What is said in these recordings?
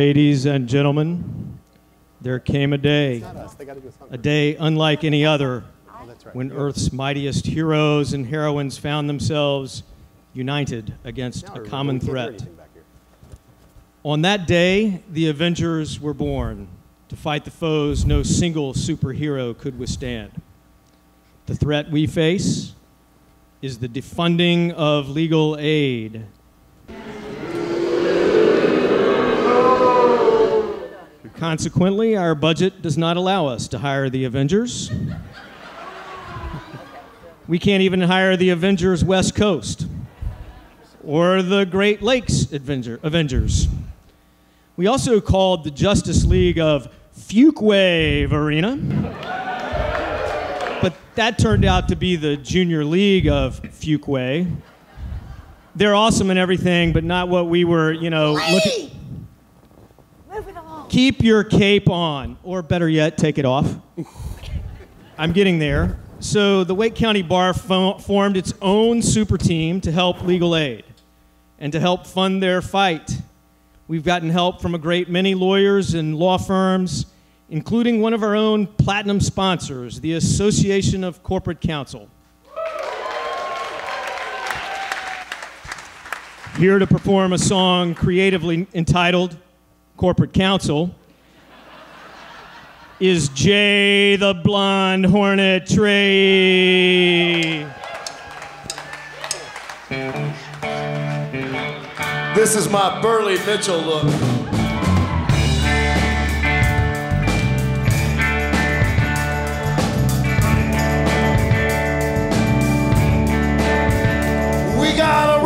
Ladies and gentlemen, there came a day, a day unlike any other, when Earth's mightiest heroes and heroines found themselves united against a common threat. On that day, the Avengers were born to fight the foes no single superhero could withstand. The threat we face is the defunding of legal aid. Consequently, our budget does not allow us to hire the Avengers. we can't even hire the Avengers West Coast or the Great Lakes Avenger- Avengers. We also called the Justice League of Fuquay-Varina. but that turned out to be the Junior League of Fuquay. They're awesome and everything, but not what we were, you know, looking. Keep your cape on, or better yet, take it off. I'm getting there. So the Wake County Bar fo- formed its own super team to help legal aid and to help fund their fight. We've gotten help from a great many lawyers and law firms, including one of our own platinum sponsors, the Association of Corporate Counsel. Here to perform a song creatively entitled Corporate Counsel is Jay the Blonde Hornet Trey. This is my Burley Mitchell look. We got our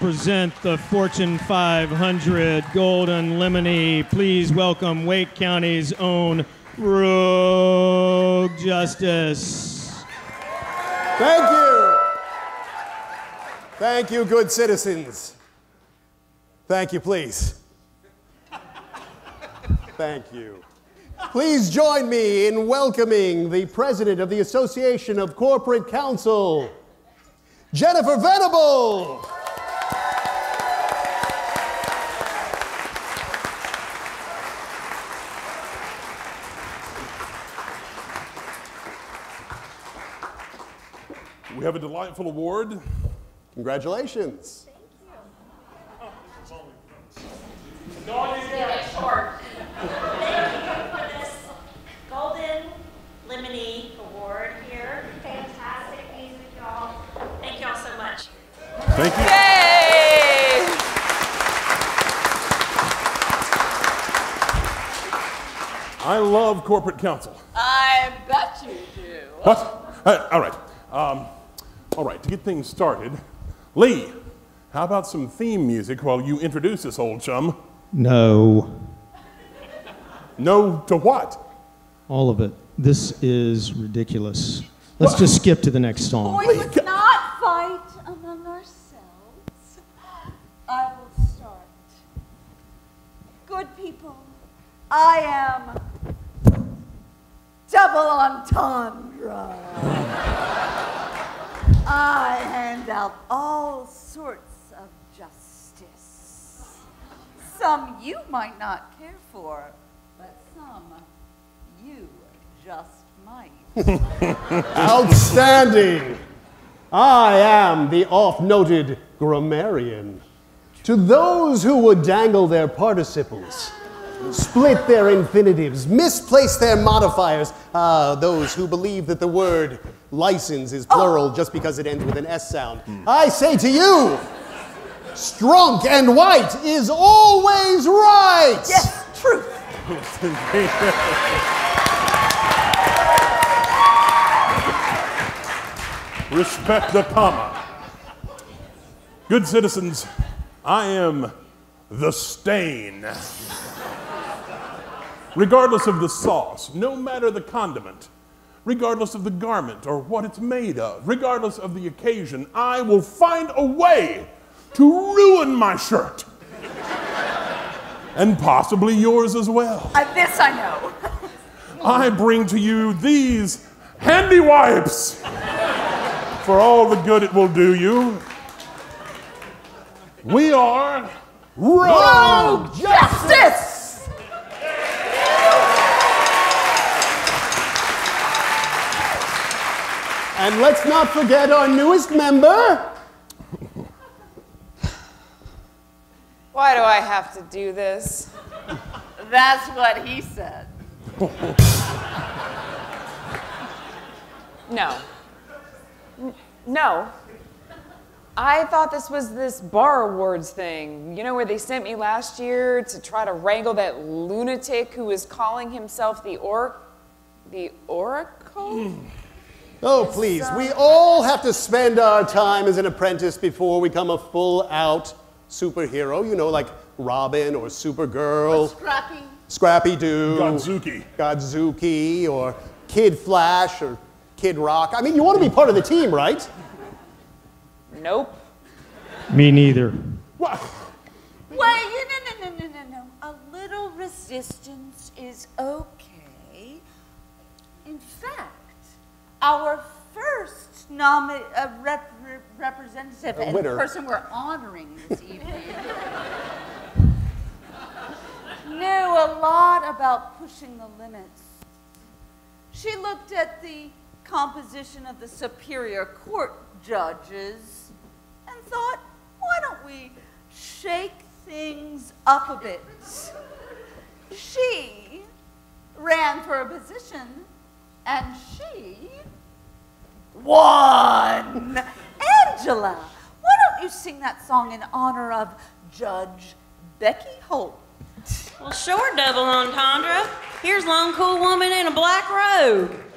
present the Fortune 500 Golden Lemony, please welcome Wake County's own Rogue Justice. Thank you. Thank you, good citizens. Thank you, please. Thank you. Please join me in welcoming the president of the Association of Corporate Counsel, Jennifer Venable. We have a delightful award. Congratulations. short. Thank you for this Golden Lemony Award here. Fantastic music, y'all. Thank y'all so much. Thank you. Yay! I love corporate counsel. I bet you do. What? Uh, all right. Um, all right, to get things started, Lee, how about some theme music while you introduce this old chum? No, No to what? all of it. This is ridiculous. Let's just skip to the next song. Boys, let's not fight among ourselves. I will start. Good people, I am double entendre. I hand out all sorts of justice. Some you might not care for, but some you just might. Outstanding. I am the oft noted grammarian. To those who would dangle their participles, split their infinitives, misplace their modifiers, ah, those who believe that the word license is plural oh. just because it ends with an S sound, I say to you, strunk and white is always right. Yes, truth. Respect the comma. Good citizens, I am the stain. Regardless of the sauce, no matter the condiment, regardless of the garment or what it's made of, regardless of the occasion, I will find a way to ruin my shirt. And possibly yours as well. Uh, this I know. I bring to you these handy wipes for all the good it will do you. We are Rogue Justice! And let's not forget our newest member. Why do I have to do this? That's what he said. No. N- No. I thought this was this bar awards thing, you know, where they sent me last year to try to wrangle that lunatic who was calling himself the or, the Oracle. Oh, please. We all have to spend our time as an apprentice before we become a full out superhero, you know, like Robin or Supergirl, Scrappy. Scrappy Doo, Godzooky. Godzooky, or Kid Flash or Kid Rock. I mean, you want to be part of the team, right? Nope. Me neither. What? Wait, no, no, no, no, no, no. A little resistance is okay. In fact, our first nomi- uh, rep- rep- representative A and winner. person we're honoring this evening knew a lot about pushing the limits. She looked at the composition of the Superior Court judges and thought, why don't we shake things up a bit? She ran for a position and she won. Angela, why don't you sing that song in honor of Judge Becky Holt? Well, sure, double entendre. Here's long, Cool Woman in a black robe.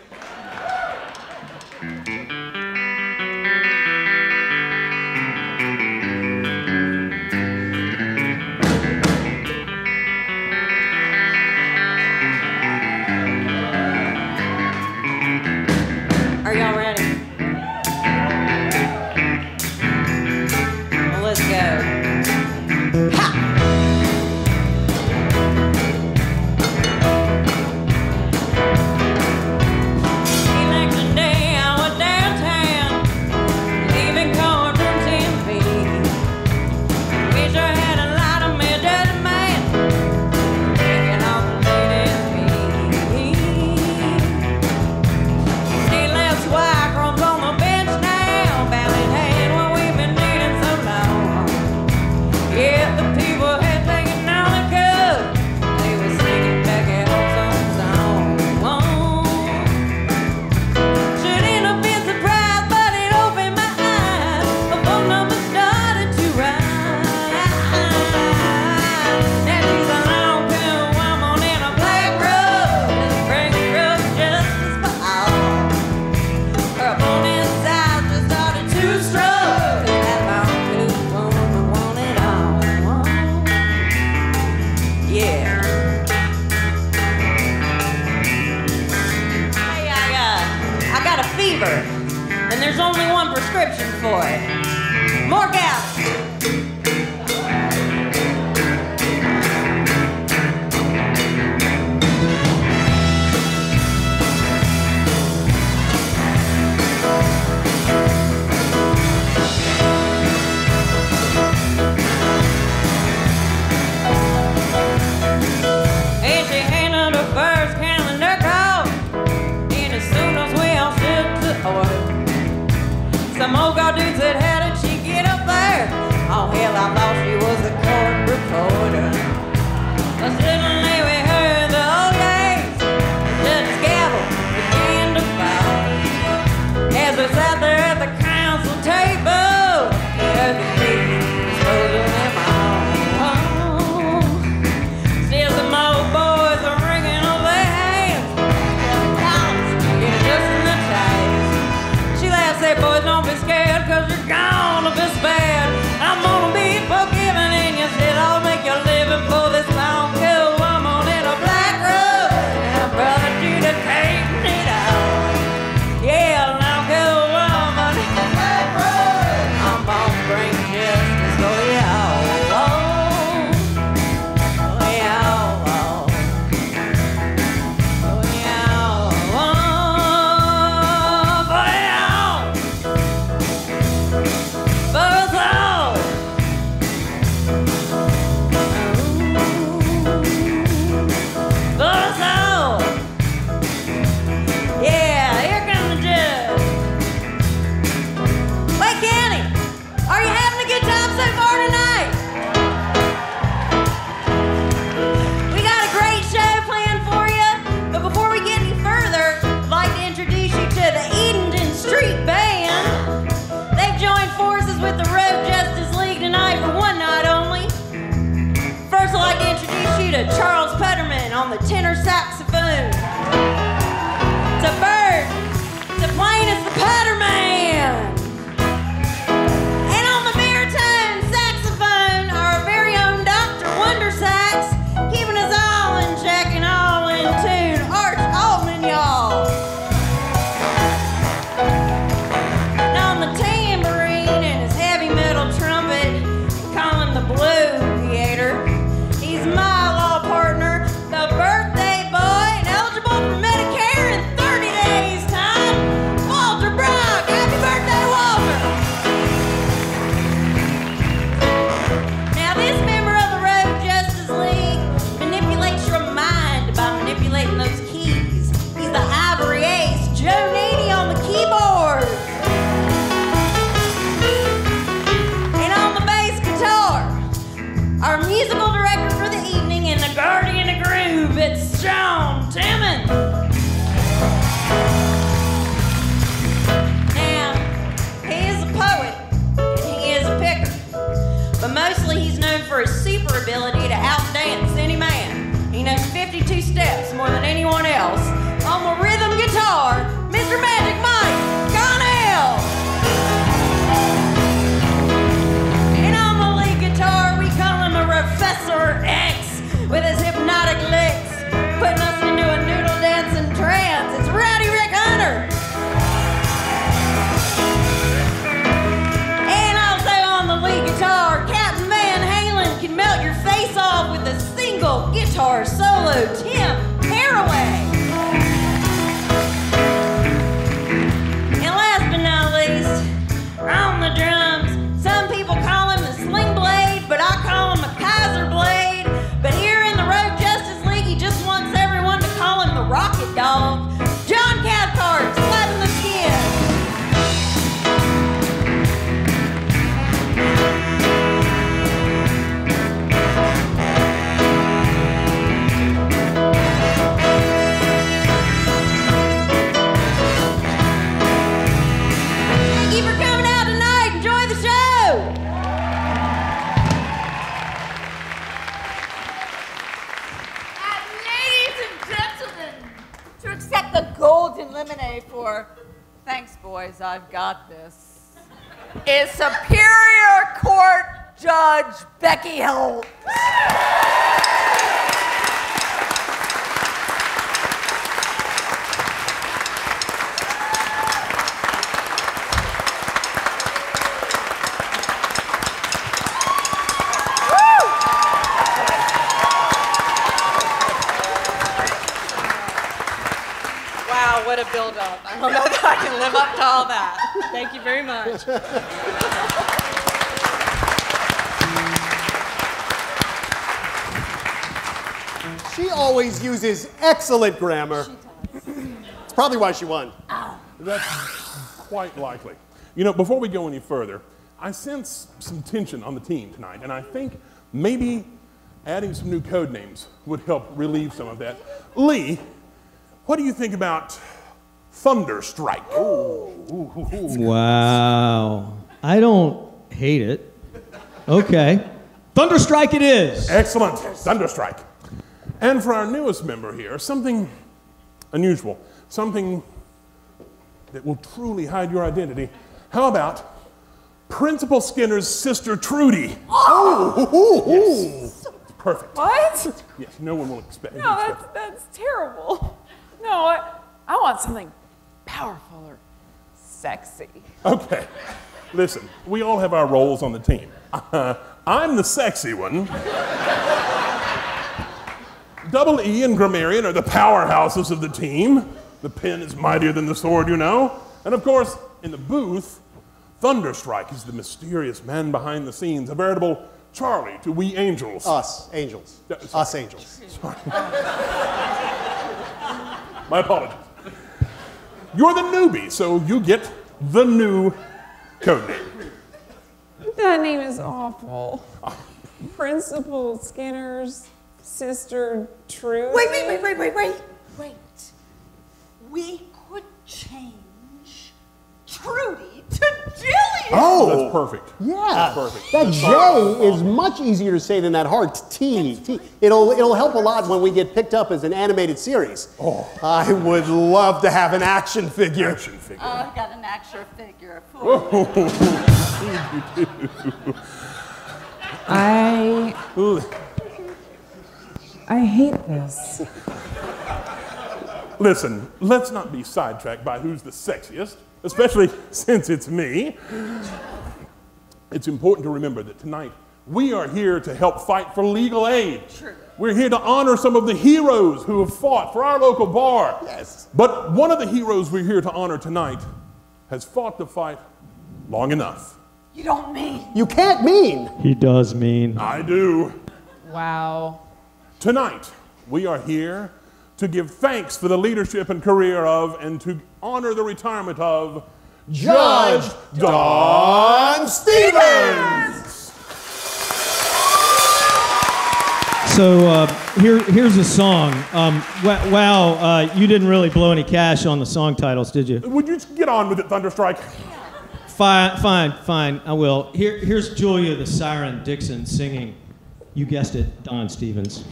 I've got this, is Superior Court Judge Becky Holt. build up. I don't know can live up to all that. Thank you very much. She always uses excellent grammar. It's probably why she won. That's quite likely. You know, before we go any further, I sense some tension on the team tonight, and I think maybe adding some new code names would help relieve some of that. Lee, what do you think about Thunderstrike? Wow. I don't hate it. Okay. Thunderstrike it is. Excellent, Thunderstrike. And for our newest member here, something unusual, something that will truly hide your identity. How about Principal Skinner's sister Trudy? Oh, yes. perfect. What? Yes, no one will expect. No, that's, that's terrible. No, I, I want something powerful or sexy. Okay, listen, we all have our roles on the team. Uh, I'm the sexy one. Double E and Grammarian are the powerhouses of the team. The pen is mightier than the sword, you know. And of course, in the booth, Thunderstrike is the mysterious man behind the scenes, a veritable Charlie to we angels. Us, angels. Yeah, sorry. Us, angels. My apologies. You're the newbie, so you get the new code name. That name is awful. Principal Skinner's sister True. Wait, wait, wait, wait, wait, wait. Wait. We could change Trudy to Jillian. Oh, That's perfect. yeah. perfect. That That's J is much easier to say than that hard T. T. It'll, it'll help a lot when we get picked up as an animated series. Oh. I would love to have an action figure. Action figure. Oh, I've got an action figure. for you. I Ooh. I hate this. Listen, let's not be sidetracked by who's the sexiest, especially since it's me. It's important to remember that tonight we are here to help fight for legal aid. True. We're here to honor some of the heroes who have fought for our local bar. Yes. But one of the heroes we're here to honor tonight has fought the fight long enough. You don't mean. You can't mean. He does mean. I do. Wow. Tonight, we are here to give thanks for the leadership and career of, and to honor the retirement of, Judge Don Stephens. So uh, here, here's a song. Um, wa- wow, uh, you didn't really blow any cash on the song titles, did you? Would you get on with it, Thunderstrike? Fine, fine, fine. I will. Here, here's Julia the Siren Dixon singing. You guessed it, Don Stephens.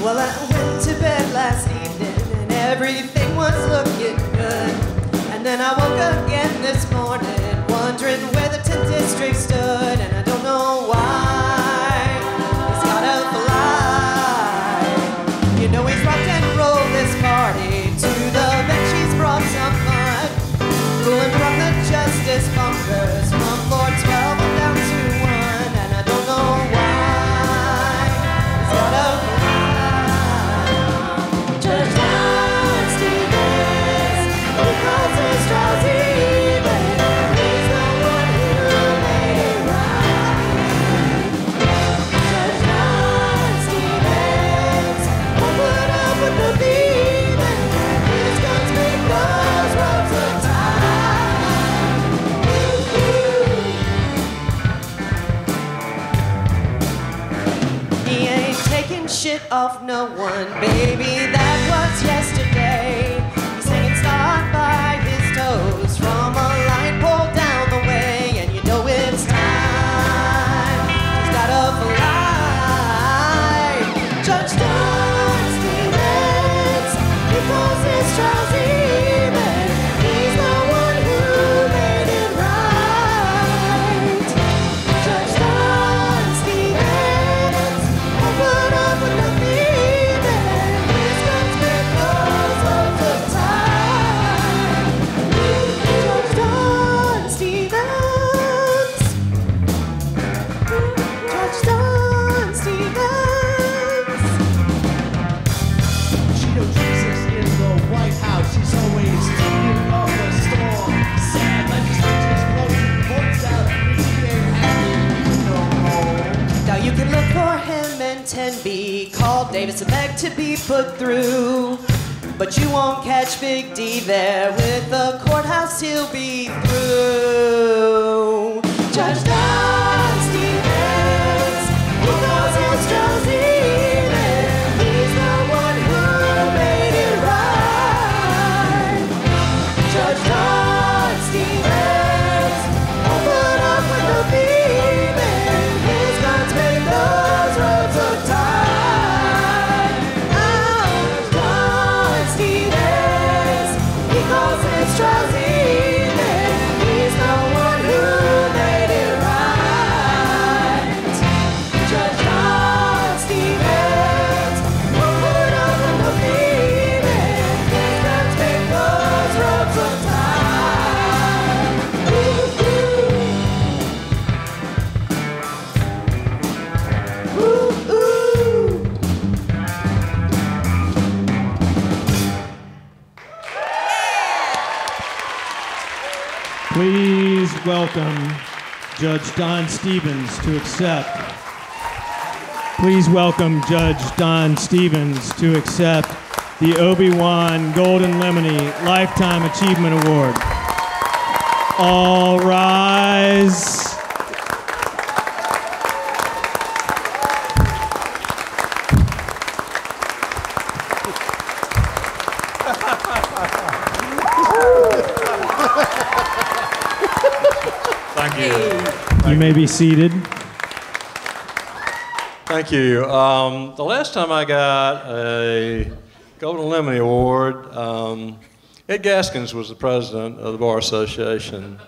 Well, I went to bed last evening and everything was looking good. And then I woke up again this morning wondering where the 10th district stood. Baby. Davis and beg to be put through. But you won't catch Big D there. With the courthouse, he'll be through. Judge Don Judge Don Stephens to accept. Please welcome Judge Don Stephens to accept the Obi-Wan Golden Lemony Lifetime Achievement Award. All rise. May be seated. Thank you. Um, the last time I got a Golden Lemony Award, um, Ed Gaskins was the president of the Bar Association.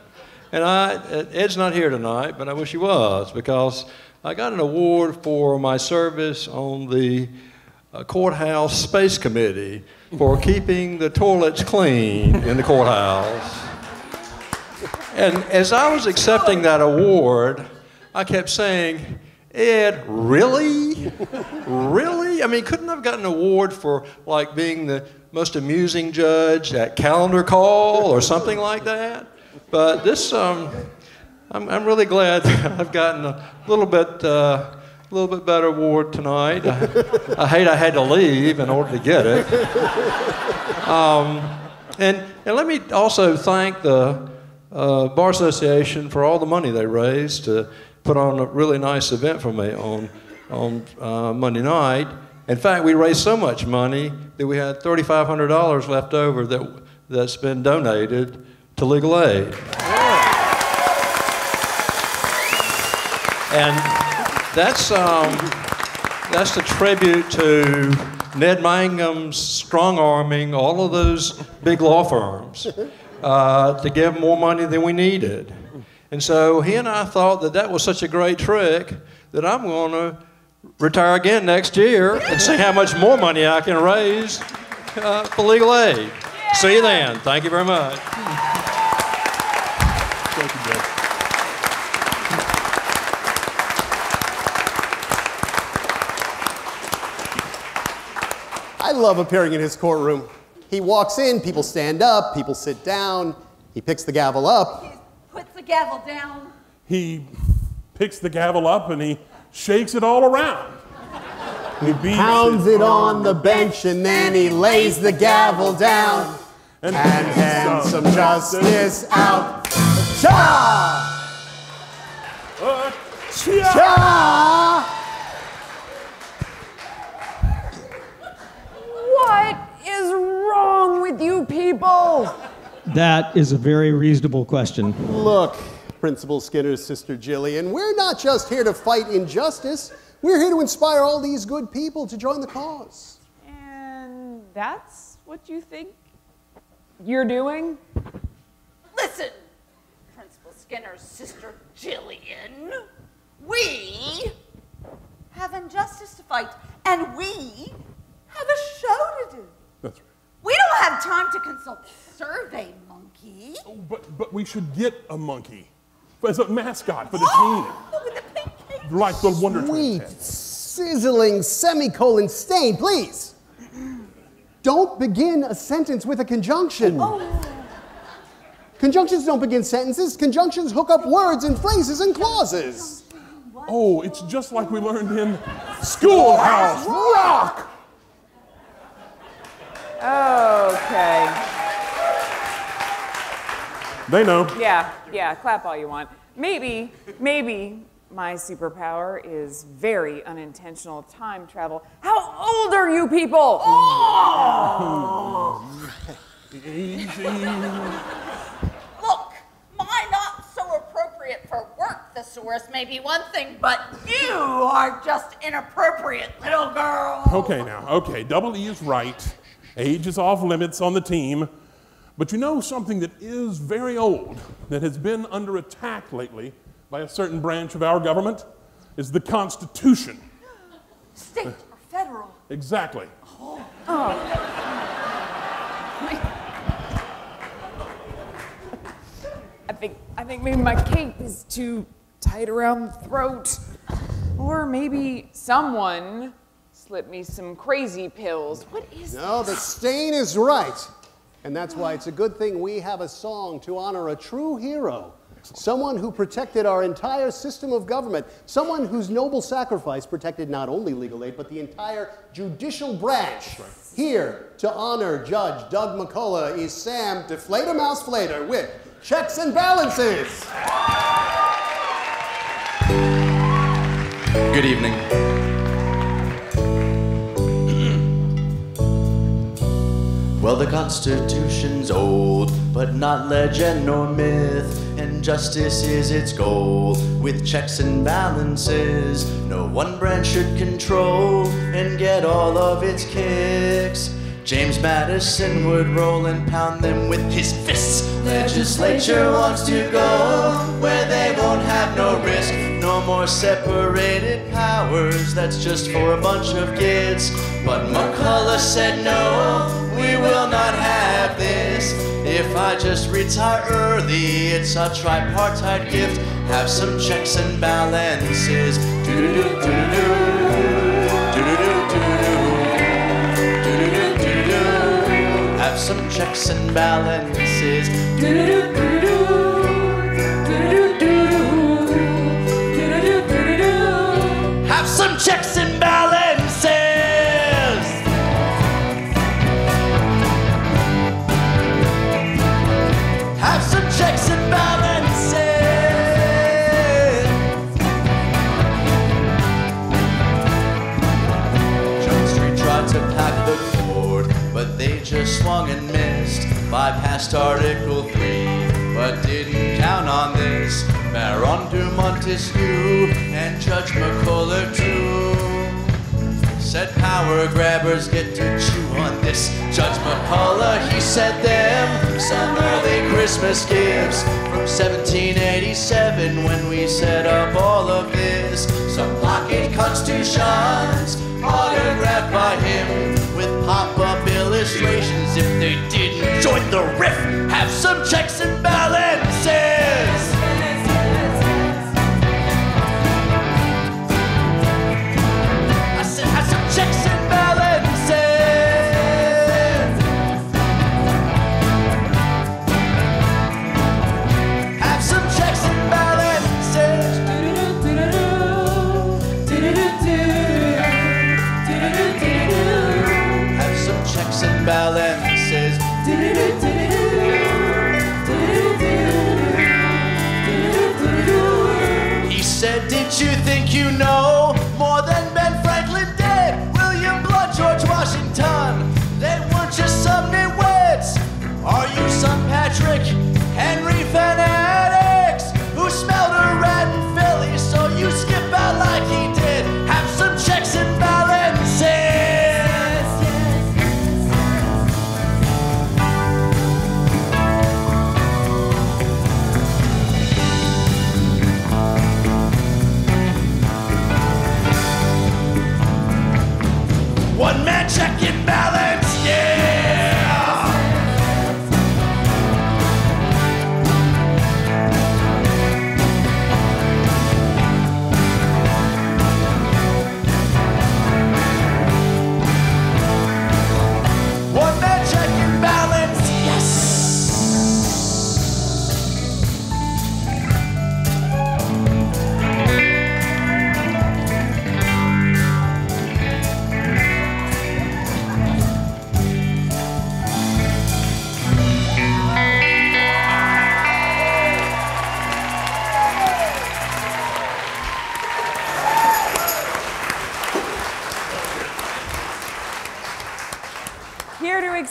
And I, Ed's not here tonight, but I wish he was because I got an award for my service on the uh, courthouse space committee for keeping the toilets clean in the courthouse. And as I was accepting that award, I kept saying, Ed, really? really? I mean, couldn't I have gotten an award for like being the most amusing judge at calendar call or something like that? But this, um, I'm, I'm really glad I've gotten a little bit, uh, a little bit better award tonight. I, I hate I had to leave in order to get it. Um, and, and let me also thank the uh, Bar Association for all the money they raised to put on a really nice event for me on, on uh, Monday night. In fact, we raised so much money that we had $3,500 left over that, that's been donated to legal aid. And that's, um, that's a tribute to Ned Mangum's strong arming all of those big law firms uh, to give more money than we needed. And so he and I thought that that was such a great trick that I'm going to retire again next year and see how much more money I can raise uh, for legal aid. See you then. Thank you very much. Thank you, Judge. I love appearing in his courtroom. He walks in, people stand up, people sit down, he picks the gavel up. He puts the gavel down. He picks the gavel up and he shakes it all around. He pounds it on the bench and then he lays the gavel down and hands some justice out. Cha! Uh, chia! Cha! What is wrong with you people? That is a very reasonable question. Look, Principal Skinner's sister Jillian, we're not just here to fight injustice. We're here to inspire all these good people to join the cause. And that's what you think you're doing? Listen, Principal Skinner's sister Jillian. We have injustice to fight, and we have a show to do. That's right. We don't have time to consult Survey Monkey. Oh, but, but we should get a monkey as a mascot for the Oh, team. with the pink cape. Like the Wonder Sweet, sizzling semicolon stain, please. Don't begin a sentence with a conjunction. Oh. Conjunctions don't begin sentences. Conjunctions hook up words and phrases and clauses. Oh, it's just like we learned in Schoolhouse Rock. Okay. They know. Yeah, yeah, clap all you want. Maybe, maybe my superpower is very unintentional time travel. How old are you people? Oh! Look, my not so appropriate for work thesaurus may be one thing, but you are just inappropriate, little girl. Okay, now, okay, Double E is right. Age is off limits on the team. But you know something that is very old, that has been under attack lately by a certain branch of our government? Is the Constitution. State or federal? Exactly. Oh. oh. I think I think maybe my cape is too tight around the throat. Or maybe someone slipped me some crazy pills. What is No, the stain is right. And that's why it's a good thing we have a song to honor a true hero. Someone who protected our entire system of government. Someone whose noble sacrifice protected not only legal aid, but the entire judicial branch. Here to honor Judge Doug McCullough is Sam Deflator Mouse Flater with Checks and Balances. Good evening. Well, the Constitution's old, but not legend nor myth, and justice is its goal. With checks and balances, no one branch should control and get all of its kicks. James Madison would roll and pound them with his fists. Legislature wants to go where they won't have no risk. No more separated powers, that's just for a bunch of kids. But McCullough said no, we will not have this. If I just retire early, it's a tripartite gift. Have some checks and balances. Do-do-do, do-do-do. Do-do-do. Do-do-do, do-do-do. Have some checks and balances. Do-do-do, just swung and missed. Bypassed Article 3, but didn't count on this. Baron de Montesquieu and Judge McCullough too. Said power grabbers get to chew on this. Judge McCullough, he said them some early Christmas gifts from 1787 when we set up all of this. Some pocket constitutions autographed by him with pop-up If they didn't join the riff, have some checks and balances.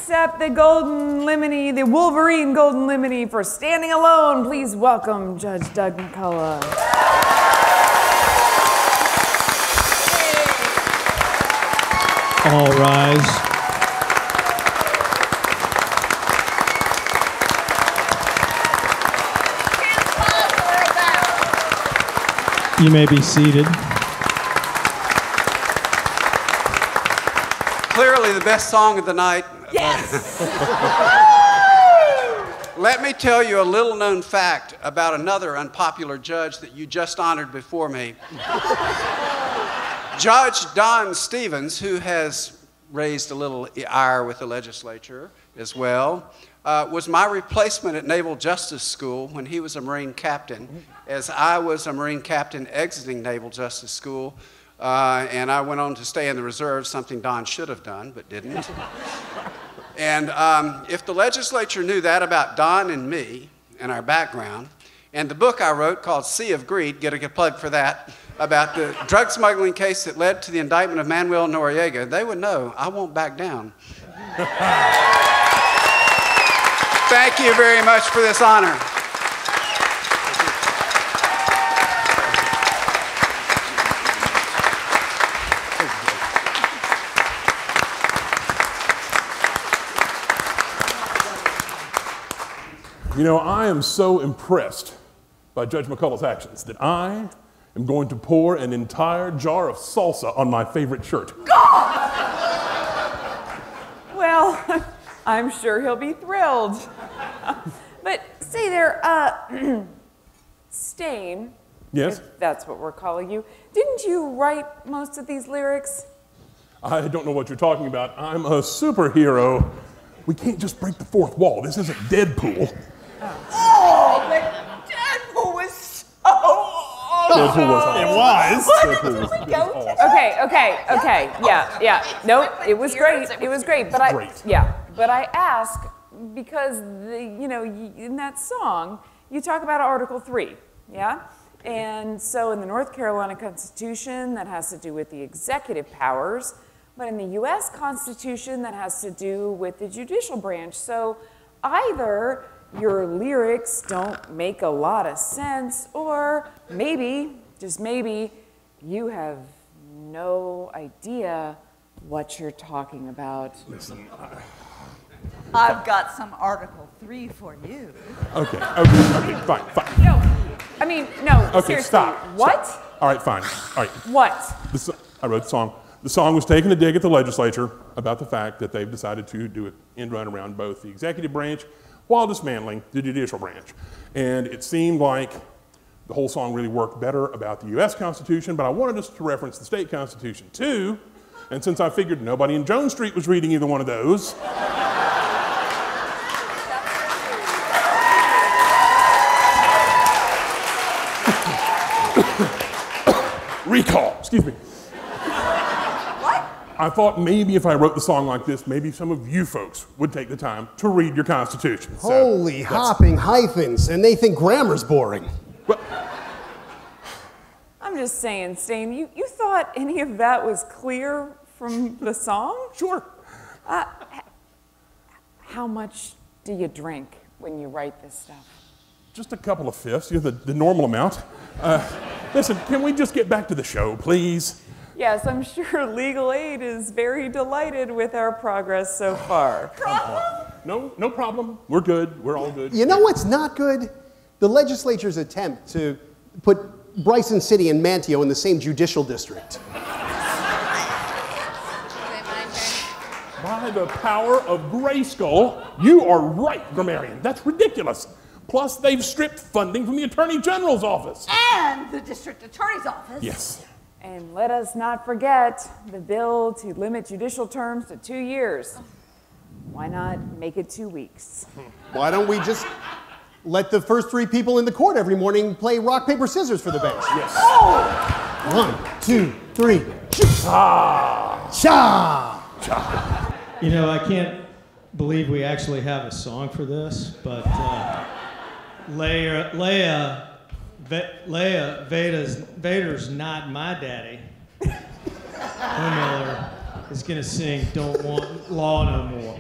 Accept the golden lemony, the Wolverine golden lemony for standing alone, please welcome Judge Doug McCullough. All rise. You may be seated. Clearly, the best song of the night. Yes. Let me tell you a little known fact about another unpopular judge that you just honored before me. judge Don Stephens, who has raised a little ire with the legislature as well, uh, was my replacement at Naval Justice School when he was a Marine captain, as I was a Marine captain exiting Naval Justice School. Uh, and I went on to stay in the reserve, something Don should have done, but didn't. and um, if the legislature knew that about Don and me and our background, and the book I wrote called Sea of Greed, get a good plug for that, about the drug smuggling case that led to the indictment of Manuel Noriega, they would know I won't back down. Thank you very much for this honor. You know, I am so impressed by Judge McCullough's actions that I am going to pour an entire jar of salsa on my favorite shirt. God! Well, I'm sure he'll be thrilled. but say there, uh, Stain, Yes? if that's what we're calling you, didn't you write most of these lyrics? I don't know what you're talking about. I'm a superhero. We can't just break the fourth wall. This isn't Deadpool. Oh, but Deadpool was so awesome. Deadpool was awesome. It was. Deadpool was, was awesome. Okay, okay, okay. Yeah, yeah. Nope, it was great. It was great. But I, Great. yeah, but I ask because the, you know, y- in that song, you talk about Article 3, yeah? And so in the North Carolina Constitution, that has to do with the executive powers, but in the US Constitution, that has to do with the judicial branch. So either your lyrics don't make a lot of sense, or maybe, just maybe, you have no idea what you're talking about. I've got some Article 3 for you. Okay, okay, okay, fine, fine. No, I mean, no, Okay, seriously. stop. What? All right, fine. All right. What? The so- I wrote the song. The song was taking a dig at the legislature about the fact that they've decided to do an end run around both the executive branch while dismantling the judicial branch. And it seemed like the whole song really worked better about the US Constitution, but I wanted us to reference the state constitution too. And since I figured nobody in Jones Street was reading either one of those, recall, excuse me. What? I thought maybe if I wrote the song like this, maybe some of you folks would take the time to read your Constitution. So Holy hopping hyphens, and they think grammar's boring. I'm just saying, Stain, you, you thought any of that was clear from the song? Sure. Uh, how much do you drink when you write this stuff? Just a couple of fifths, you know, the, the normal amount. Uh, listen, can we just get back to the show, please? Yes, I'm sure Legal Aid is very delighted with our progress so far. No, no problem. We're good. We're all good. You know what's not good? The legislature's attempt to put Bryson City and Manteo in the same judicial district. By the power of Grayskull, you are right, Grammarian. That's ridiculous. Plus, they've stripped funding from the Attorney General's office. And the district attorney's office. Yes. And let us not forget the bill to limit judicial terms to two years. Why not make it two weeks? Why don't we just let the first three people in the court every morning play rock, paper, scissors for the bench? Yes. One, two, three. Cha! Cha! Cha. You know, I can't believe we actually have a song for this, but uh, Leia, Leia, Ve- Leia Vader's, Vader's not my daddy. Miller. is going to sing Don't Want Law No More.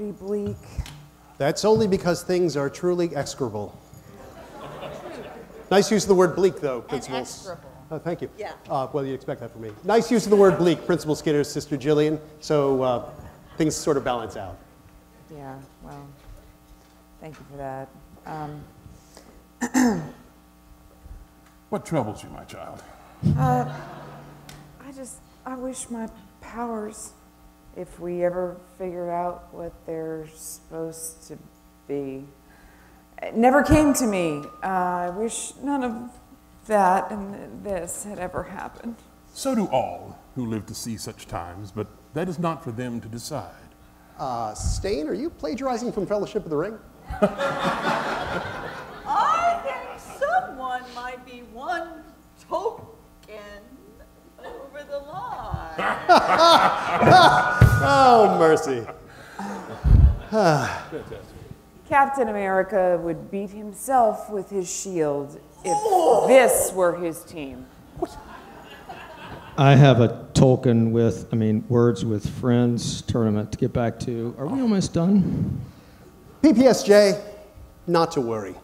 Pretty bleak. That's only because things are truly execrable. nice use of the word bleak, though, Principal. execrable. Oh, thank you. Yeah. Uh, well, you expect that from me. Nice use of the word bleak, Principal Skinner's sister Jillian. So uh, things sort of balance out. Yeah, well, thank you for that. Um, What troubles you, my child? uh, I just, I wish my powers, if we ever figure out what they're supposed to be, it never came to me. Uh, I wish none of that and this had ever happened. So do all who live to see such times, but that is not for them to decide. Uh, Stain, are you plagiarizing from Fellowship of the Ring? I think someone might be one token over the line. oh, mercy. Captain America would beat himself with his shield if this were his team. I have a Tolkien with, I mean, Words with Friends tournament to get back to. Are we almost done? PPSJ, not to worry.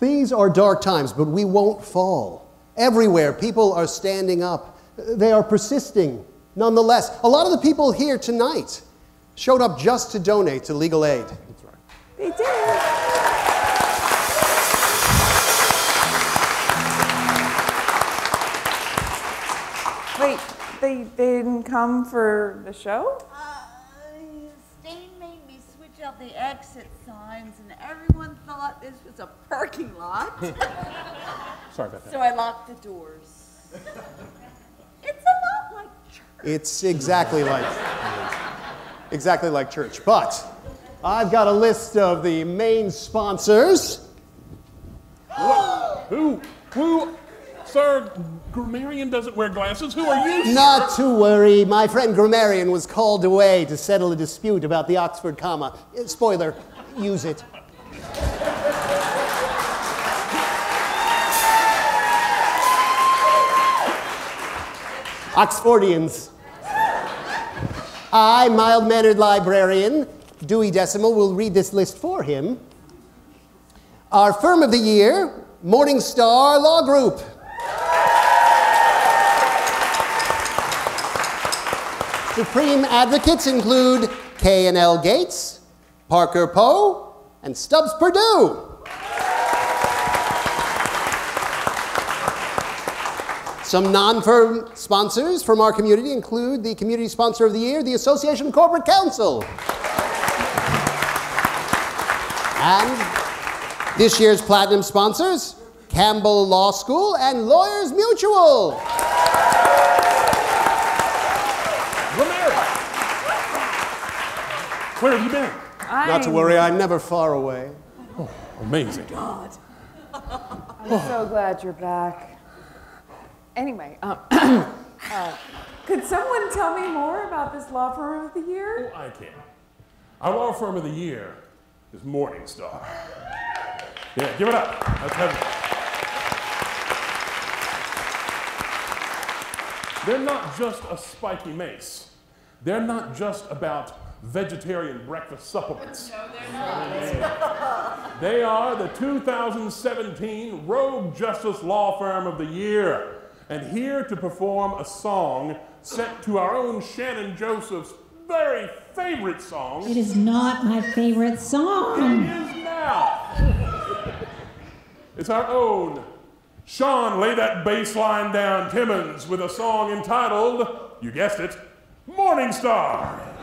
These are dark times, but we won't fall. Everywhere, people are standing up. They are persisting. Nonetheless, a lot of the people here tonight showed up just to donate to legal aid. They did. Wait, they, they didn't come for the show? Uh, Stain made me switch out the exit signs, and everyone thought this was a parking lot. Sorry about that. so I locked the doors. It's It's exactly like exactly like church. But I've got a list of the main sponsors. Who? Who? Sir, Grammarian doesn't wear glasses. Who are you? sir? Not to worry, my friend Grammarian was called away to settle a dispute about the Oxford comma. Uh, Spoiler, use it. Oxfordians. I, mild mannered librarian, Dewey Decimal, will read this list for him. Our firm of the year, Morningstar Law Group. Supreme advocates include K and L Gates, Parker Poe, and Stubbs Perdue. Some non-firm sponsors from our community include the Community Sponsor of the Year, the Association of Corporate Counsel. And this year's platinum sponsors, Campbell Law School and Lawyers Mutual. Grammarian. Where have you been? Not to worry, I'm never far away. Oh, amazing. God. I'm so glad you're back. Anyway, um, uh, could someone tell me more about this law firm of the year? Oh, I can. Our law firm of the year is Morningstar. Yeah, give it up. That's heavy. They're not just a spiky mace. They're not just about vegetarian breakfast supplements. No, they're not. they are the 2017 Rogue Justice Law Firm of the Year, and here to perform a song set to our own Shannon Joseph's very favorite song. It is not my favorite song. is now. it's our own Sean, lay that bass line down, Timmons, with a song entitled, you guessed it, Morning Star.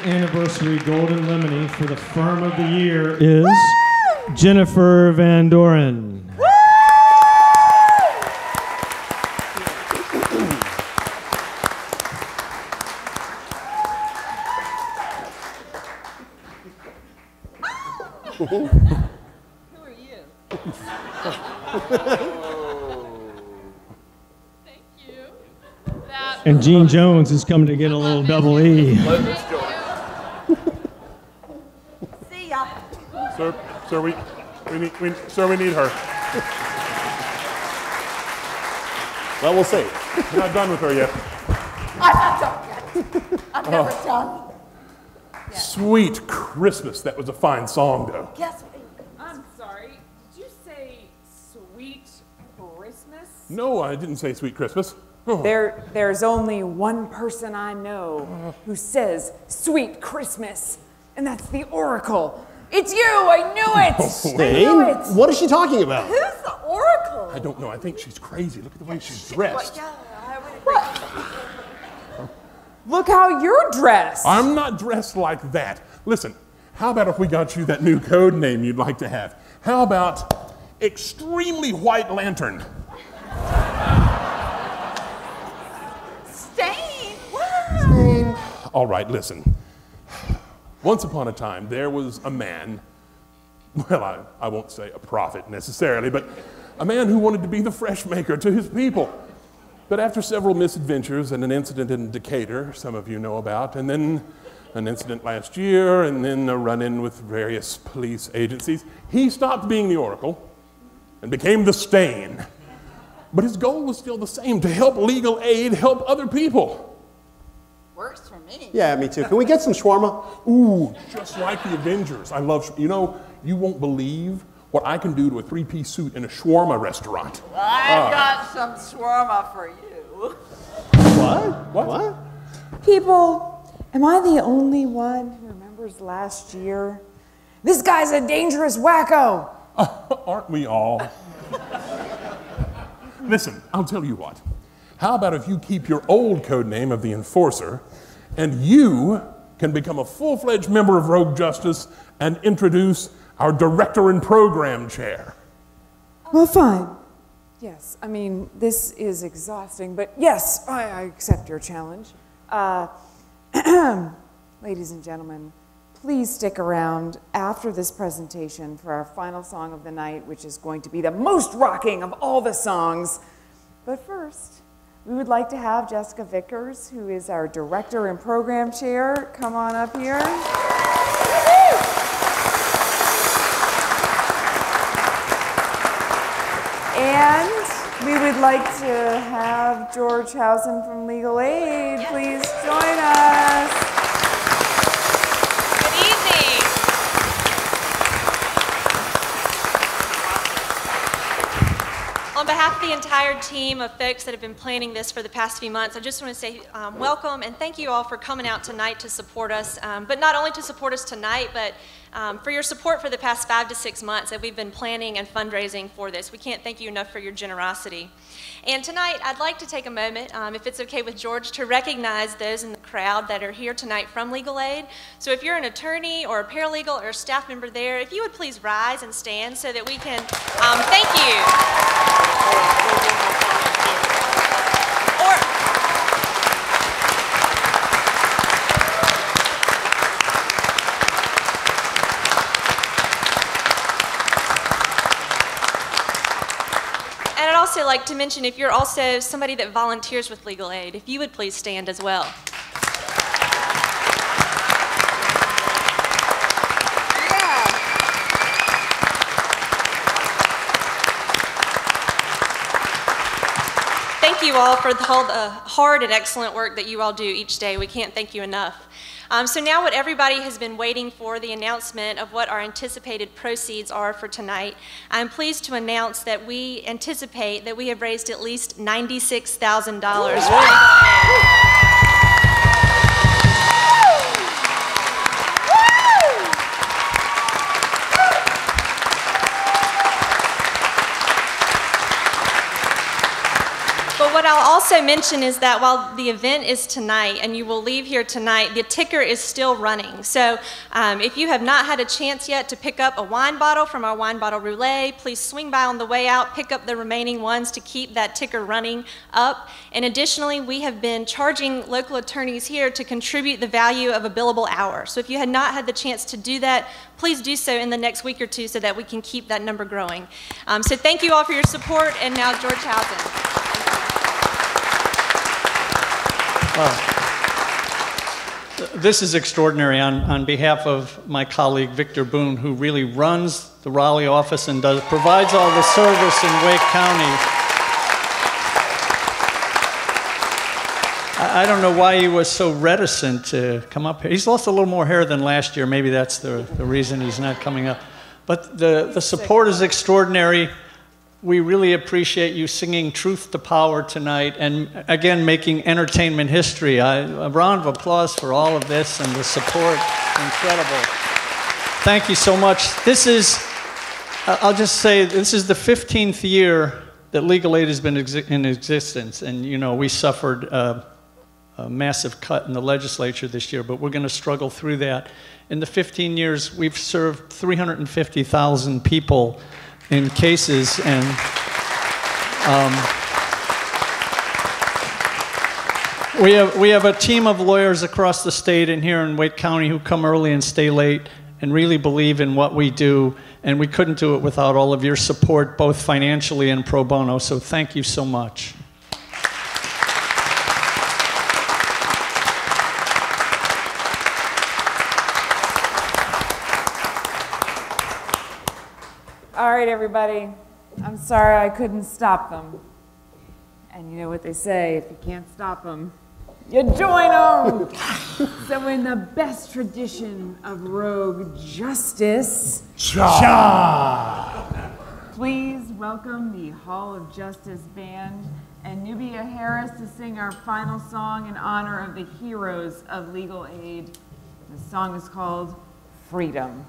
10th anniversary Golden Lemony for the Firm of the Year is Jennifer Van Doren. Who are you? And Gene Jones is coming to get a little double E. See ya. Sir, sir, we, we need, we, sir, we need her. Well, we'll see. We're not done with her yet. I'm not done yet. I'm oh. never Oh. done. Sweet Christmas. That was a fine song, though. Guess what? I'm sorry. Did you say sweet Christmas? No, I didn't say Sweet Christmas. Oh. There, there's only one person I know who says sweet Christmas, and that's the Oracle. It's you! I knew it! Stain? it! What is she talking about? Who's the Oracle? I don't know. I think she's crazy. Look at the way she's dressed. Yeah, I. Look how you're dressed. I'm not dressed like that. Listen, how about if we got you that new code name you'd like to have? How about Extremely White Lantern? Stain? What? All right, listen. Once upon a time, there was a man, well, I, I won't say a prophet necessarily, but a man who wanted to be the fresh maker to his people. But after several misadventures and an incident in Decatur, some of you know about, and then an incident last year, and then a run in with various police agencies, he stopped being the oracle and became the stain. But his goal was still the same to help legal aid help other people. Works for me. Yeah, me too. Can we get some shawarma? Ooh, just like the Avengers. I love, you know, you won't believe what I can do to a three piece suit in a shawarma restaurant. I've Ah. got some shawarma for you. What? What? What? People, am I the only one who remembers last year? This guy's a dangerous wacko. Aren't we all? Listen, I'll tell you what. How about if you keep your old code name of the Enforcer and you can become a full fledged member of Rogue Justice and introduce our Director and Program Chair? Well, fine. Yes, I mean, this is exhausting, but yes, I, I accept your challenge. Uh, ladies and gentlemen, please stick around after this presentation for our final song of the night, which is going to be the most rocking of all the songs. But first, we would like to have Jessica Vickers, who is our director and program chair, come on up here. And we would like to have George Hausen from Legal Aid please join us. Good evening. On behalf of the entire team of folks that have been planning this for the past few months, I just want to say um, welcome and thank you all for coming out tonight to support us. Um, but not only to support us tonight, but um, for your support for the past five to six months that we've been planning and fundraising for this. We can't thank you enough for your generosity. And tonight, I'd like to take a moment, um, if it's okay with George, to recognize those in the crowd that are here tonight from Legal Aid. So if you're an attorney or a paralegal or a staff member there, if you would please rise and stand so that we can um, thank you. And I'd also like to mention if you're also somebody that volunteers with Legal Aid, if you would please stand as well. Thank you all for the the hard and excellent work that you all do each day. We can't thank you enough. Um, so now what everybody has been waiting for, the announcement of what our anticipated proceeds are for tonight. I'm pleased to announce that we anticipate that we have raised at least $96,000. Also mention is that while the event is tonight and you will leave here tonight, the ticker is still running. So um, if you have not had a chance yet to pick up a wine bottle from our wine bottle roulette, please swing by on the way out, pick up the remaining ones to keep that ticker running up. And additionally, we have been charging local attorneys here to contribute the value of a billable hour. So if you had not had the chance to do that, please do so in the next week or two so that we can keep that number growing. Um, so thank you all for your support, and now George Hausen. Uh, this is extraordinary on, on behalf of my colleague Victor Boone, who really runs the Raleigh office and does, provides all the service in Wake County. I, I don't know why he was so reticent to come up here. He's lost a little more hair than last year. Maybe that's the, the reason he's not coming up. But the, the support is extraordinary. We really appreciate you singing Truth to Power tonight and again making entertainment history. I, a round of applause for all of this and the support. Incredible. Thank you so much. This is, I'll just say, this is the 15th year that legal aid has been in existence. And, you know, we suffered a massive cut in the legislature this year, but we're going to struggle through that. In the 15 years, we've served 350,000 people in cases, and um, we have we have a team of lawyers across the state and here in Wake County who come early and stay late and really believe in what we do. And we couldn't do it without all of your support, both financially and pro bono. So thank you so much. Right, everybody. I'm sorry I couldn't stop them. And you know what they say if you can't stop them, you join them. so, in the best tradition of rogue justice, Cha. please welcome the Hall of Justice Band and Nubia Harris to sing our final song in honor of the heroes of legal aid. The song is called Freedom.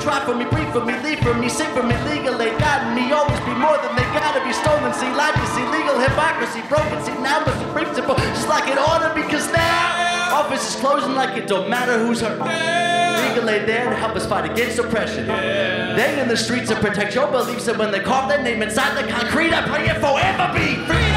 Try for me, breathe for me, leave for me, sing for me. Legal aid guiding me, always be more than they gotta be stolen. See, life you see, legal hypocrisy, broken. See, now it's the principle, just like it ought to, because now office is closing like it don't matter who's hurt. Legal aid there to help us fight against oppression. They in the streets to protect your beliefs, and when they carve their name inside the concrete, I pray it forever be free.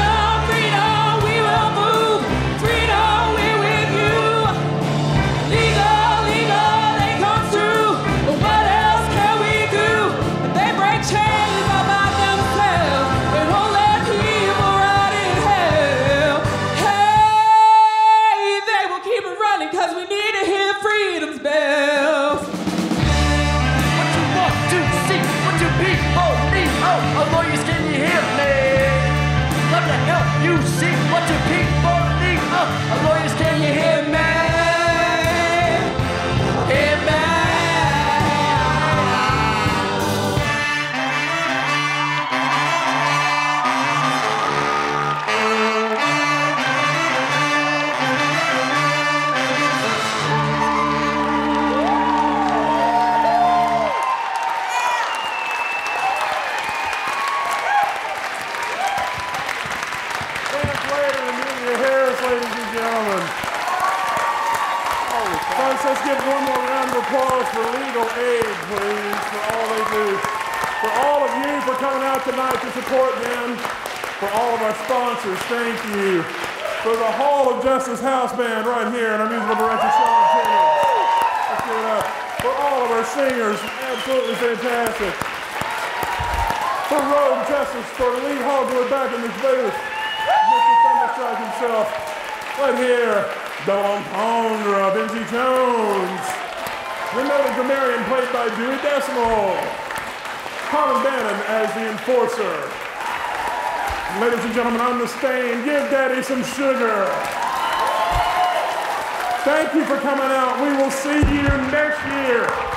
Tonight to support them. For all of our sponsors, thank you. For the Hall of Justice House Band right here and our musical director, Sean Timmons. Let's up. For all of our singers, absolutely fantastic. For Rogue Justice, for Lee Hogwood back in this booth. Mr. Thunderstrike himself. Right here, the Lampondra, Benji Jones. Noted grammarian played by Dewey Decimal. Colin Bannon as the enforcer. Ladies and gentlemen, on the stain, give Daddy some sugar. Thank you for coming out. We will see you next year.